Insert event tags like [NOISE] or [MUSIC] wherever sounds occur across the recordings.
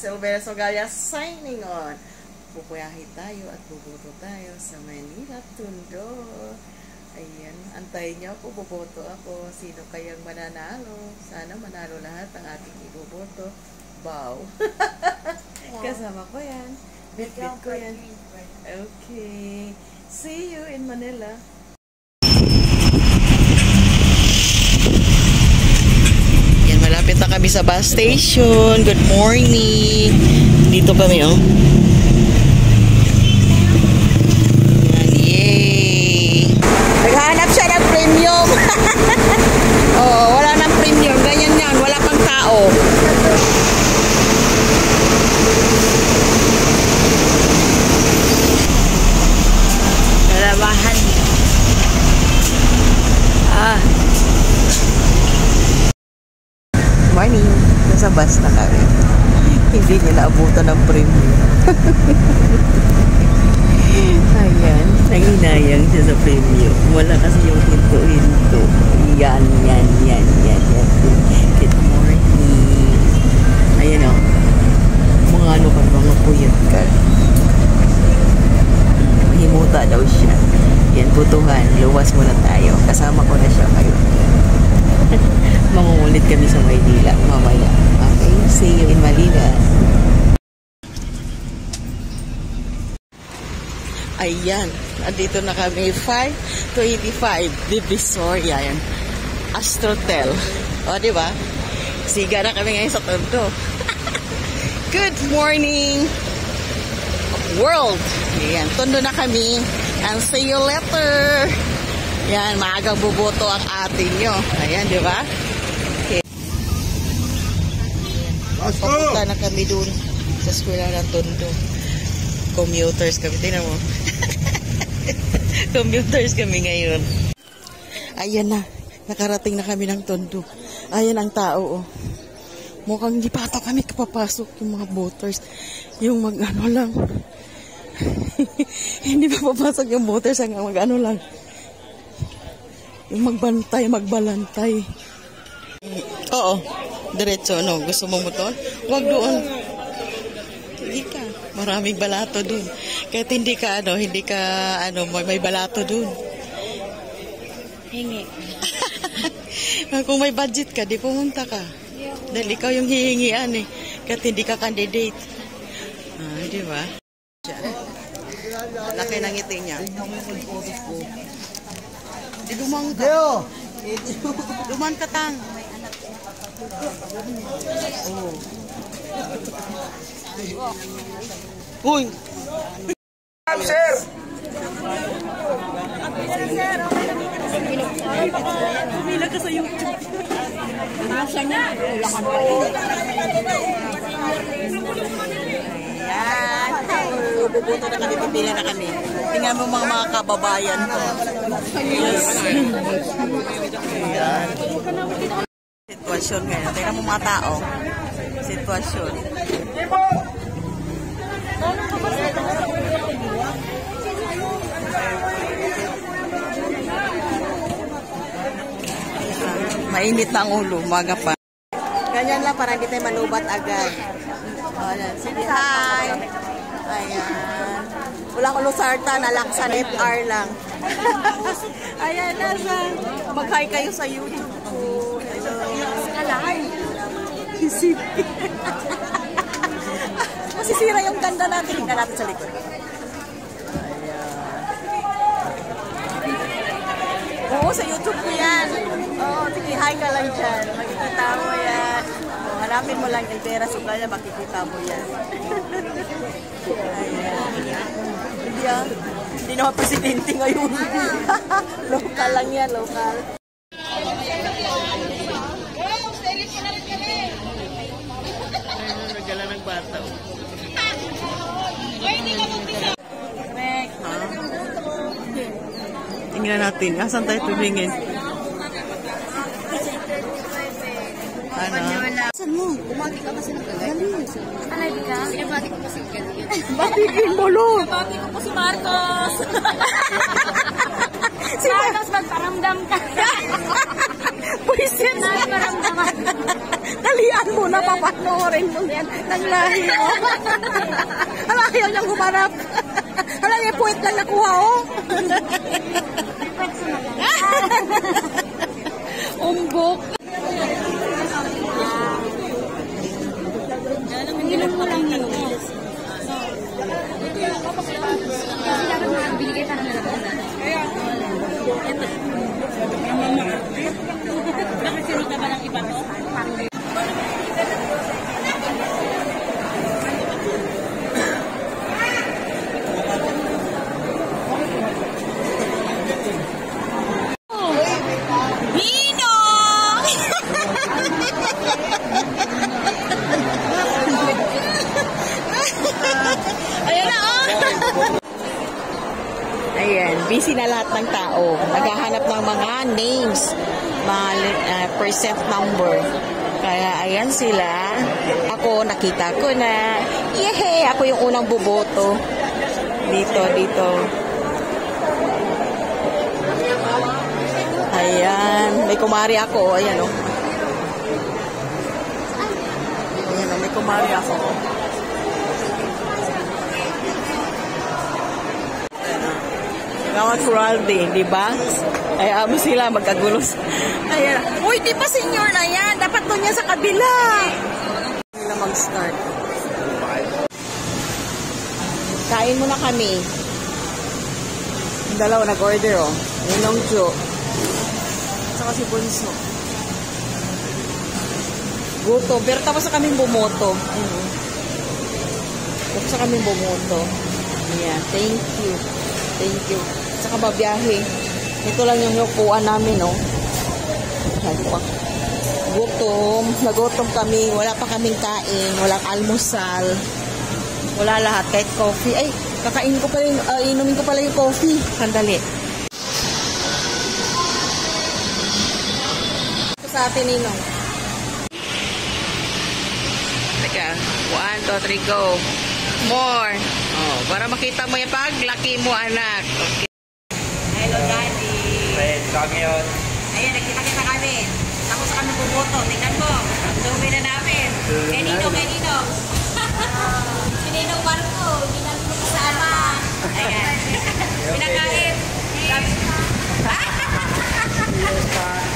is Silvera Sogalia signing on. Pupuyahe tayo at buboto tayo sa Manila Tundo. Ayan, antayin niyo ako, buboto ako. Sino kayang mananalo? Sana manalo lahat ang ating iboboto. Bow. [LAUGHS] Kasama ko yan. Bit-bit ko yan. Okay. See you in Manila. Yan, malapit na kami sa bus station. Good morning. Dito kami, oh. Yan, yay. Naghahanap siya ng premium. oh, wala ng premium. Ganyan yan. Wala pang tao. Kalabahan. Ah, Morning. Nasa bus na kami. Hindi niya naabutan ng premium. [LAUGHS] Ayan. Nanginayang siya sa premium. Wala kasi yung hinto-hinto. Yan, yan, yan, yan, yan. Good morning. Ayan o. Mga ano ka, mga puyat ka. Himuta daw siya. Yan, butuhan. Luwas muna tayo. Kasama ko na siya ngayon. [LAUGHS] Mangungulit kami sa Maynila mamaya. Okay, see you in Manila. Ayan, andito na kami 5 to 85 Divisoria yan. Astrotel. O, di ba? Siga na kami ngayon sa Tondo. [LAUGHS] Good morning world. Ayan, Tondo na kami. And see you later. Yan, maagang buboto ang atin nyo. Ayan, di ba? Papunta na kami dun sa eskwela ng Tondo. Commuters kami. Tingnan mo. [LAUGHS] Commuters kami ngayon. Ayan na. Nakarating na kami ng Tondo. Ayan ang tao, oh. Mukhang hindi pa ata kami kapapasok yung mga voters. Yung mag-ano lang. [LAUGHS] hindi pa papasok yung voters hanggang mag-ano lang. Yung magbantay, magbalantay. Oo. Diretso, no? Gusto mo motor? Huwag doon. Hindi ka. Maraming balato doon. Kahit hindi ka, ano, hindi ka, ano, may, may balato doon. hingi. [LAUGHS] Kung may budget ka, di pumunta ka. Dahil ikaw yung hihingian eh. Kahit hindi ka candidate. Ah, di ba? Laki ng ngiti niya. Di dumang ka. Duman ka tang. Uy! Pumila ka sa YouTube. Nasa niya. Wala ka pa rin. Yan. Bubuto na kami, pipila na kami. Tingnan mo mga mga kababayan ko. Yes. Yan. Sitwasyon ngayon. Tingnan mo mga tao. Sitwasyon. Mainit na ang ulo, umaga pa. Ganyan lang para hindi tayo manubat agad. O, yan. Sige, hi! Ayan. Wala ko lusarta, nalaksan FR lang. [LAUGHS] Ayan, nasa. Mag-hi kayo sa YouTube [LAUGHS] Masisira yung ganda natin. Tingnan natin sa likod. Oo, sa YouTube ko yan. Oo, sige, hi ka lang dyan. Makikita mo yan. Oo, hanapin mo lang Elvera Sugaya, makikita mo yan. Ayan. Hindi ah. Presidente ngayon. [LAUGHS] local lang yan, local. Tingnan natin. Asan tayo tumingin? Ano? Saan mo? Bumati ka kasi ng kagaya. Alay ka? Sige, [LAUGHS] bati ko kasi kagaya. Batigin mo, lo! Bati ko po si Marcos. [LAUGHS] si Marcos, magparamdam ka. [LAUGHS] Pwisit! Nagparamdaman. Dali Dalian mo na, papanoorin mo yan. Nang lahi mo. Hala, ayaw niyang humarap. [LAUGHS] Hala, may puwet lang nakuha, oh. [LAUGHS] Umbok. Ilan mo lang yun. Binigay pa naman ako. Bakit sinuta ba ng iba to? Ninong! Ayan na, oh! Ayan, busy na lahat ng tao. Naghahanap ng mga names, mga uh, percent number. Kaya ayan sila. Ako, nakita ko na. Yehe! Ako yung unang buboto. Dito, dito. Ayan. May kumari ako. Ayan, oh. Ayan, oh. May kumari ako. Gawat Raldi, di ba? Ay, amo sila magkagulos. Ayan. Uy, di ba senior na yan? Dapat doon yan sa kabila. Sila mag-start. Kain muna kami. Yung dalawa nag-order, oh. Ninong Jo. Saka si Bunso. Gutom. Pero tapos na kaming bumoto. Ayun. Tapos na kaming bumoto. Yeah, thank you. Thank you. Saka babiyahe. Ito lang yung yukuan namin, no? Sabi pa. Gutom. Nagutom kami. Wala pa kaming kain. Walang almusal. Wala lahat. Kahit coffee. Ay, kakain ko pala yung, uh, inumin ko pala yung coffee. Sandali. Ito sa atin, Ninong. Teka. One, two, three, go. More. Oh, para makita mo yung paglaki mo, anak. Okay. Kami yun. Ayan, nagkita-kita kami. Tapos kami bumoto. Tingnan mo. Dumi na namin. Kay Nino, kay Nino. [LAUGHS] si Nino Marco. Hindi namin mo kasama. Ayan. Pinakain.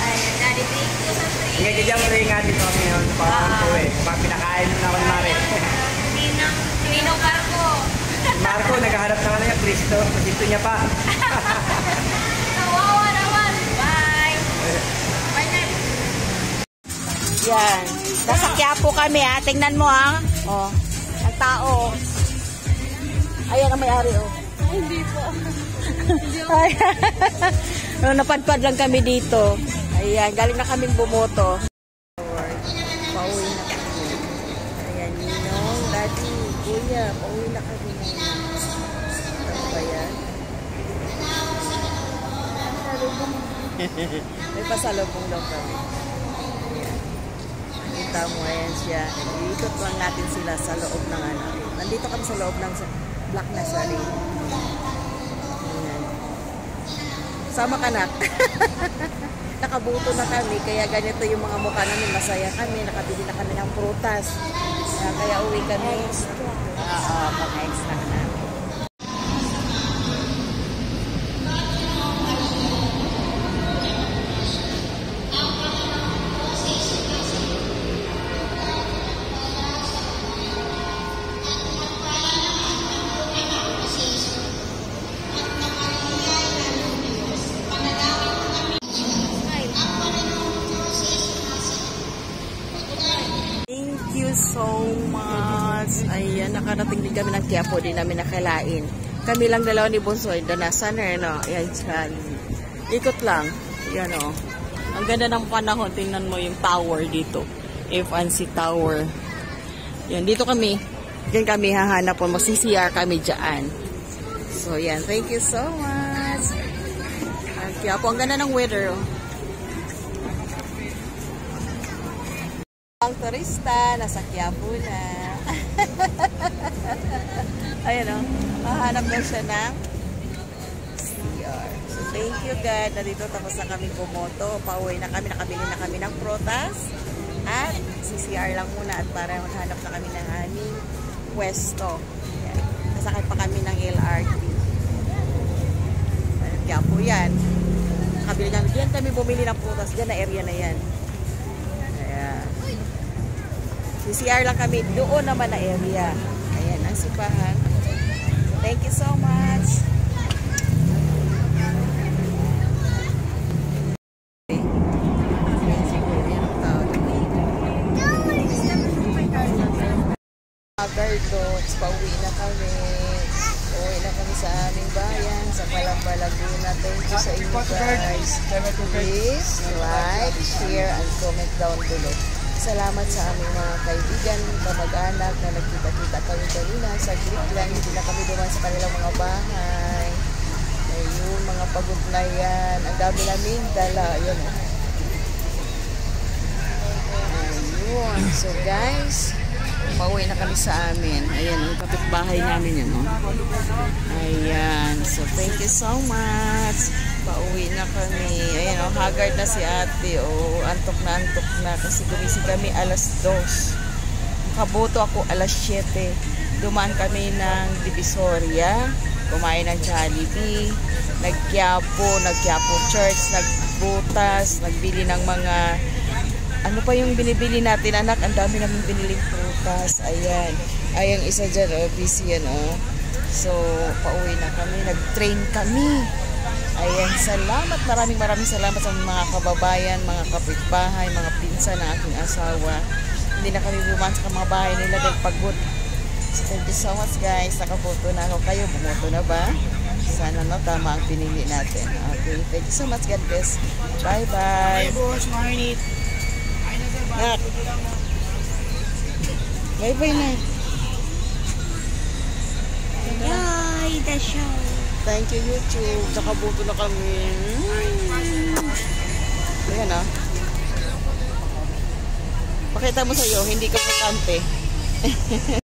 Ayan, Daddy, thank you sa free. Hindi dyan pre nga dito kami yun. Parang uh, eh. Pag pinakain na naman Mare. Ninong, Ninong Marco. Marco, naghahanap na nga niya, Kristo. Dito niya pa. Kawawa naman. Bye. Bye na. Yan. Nasa Quiapo kami ha. Tingnan mo ha. Oh. Ang tao. Ayan ang may-ari oh. Hindi po. Ay. no, [LAUGHS] napadpad lang kami dito. Ayan, galing na kami bumoto. Pauwi na kami. Ayan, Ninong, Daddy, Kuya, pauwi na kami. Ano ba yan? May pasalubong daw kami. Ayan siya. Iikot lang natin sila sa loob ng ano. Nandito kami sa loob ng Black. Ayan. Sama ka na. [LAUGHS] Nakabuto na kami, kaya ganito yung mga mukha namin. Masaya kami, nakabili na kami ng prutas. Kaya, kaya uwi kami. Oo, pang extra ka Quiapo, di namin nakalain. Kami lang dalawa ni Bonsoy, danasan na, no? Ayan siya. Ikot lang. Yan, o. Ang ganda ng panahon. Tingnan mo yung tower dito. F&C Tower. Yan, dito kami. Yan kami hahanap po. Magsisiyar kami dyan. So, yan. Thank you so much. Ang Quiapo. Ang ganda ng weather, oh. Ang turista, nasa Quiapo na. [LAUGHS] Ayan o, mahanap daw siya ng CR. So, thank you God. Nandito tapos na kami bumoto. Pauwi na kami, nakabili na kami ng protas. At CCR lang muna at para maghanap na kami ng aming pwesto. Ayan. Nasakay pa kami ng LRT. Kaya po yan. Kabili namin. Diyan kami bumili ng prutas. Diyan na area na yan. Ayan. CCR lang kami. Doon naman na area. Ayan, ang sipahan. Thank you so much. Gardots, pauwi na kami. Uwi na kami sa aming bayan, sa Palamba, Laguna. Thank you sa inyo guys. Please like, share, and comment down below. Salamat sa aming mga kaibigan, kamag-anak na nagkita-kita kami kanina. Sa lang, hindi na kami duman sa kanilang mga bahay. Ayun, mga pagod na yan. Ang dami namin dala. Ayun. Ayun. So guys, pauwi na kami sa amin. Ayan, ang kapitbahay namin yan, oh. Ayan. So, thank you so much. Pauwi na kami. Ayan, oh, haggard na si ate. Oh, antok na antok na. Kasi gumising kami alas 2. Kaboto ako alas 7. Dumaan kami ng Divisoria. Kumain ng Jollibee. Nagkiapo, nagkiapo church, nagbutas, nagbili ng mga ano pa yung binibili natin anak ang dami namin biniling prutas ayan ay ang isa dyan oh busy yan oh so pauwi na kami nag-train kami ayan salamat. Maraming maraming salamat sa mga kababayan mga kapitbahay mga pinsan ng aking asawa. Hindi na kami buman sa mga bahay nila dahil pagod. So thank you so much guys. Nakaboto na ako kayo. Bumoto na ba? Sana no tama ang pinili natin. Okay thank you so much. God bless. Bye bye. Nak. Bye-bye na. Yay, the show. Thank you, YouTube. Nakabuto na kami. Mm. Ayan ah. Pakita mo sa'yo, hindi ka potante. [LAUGHS]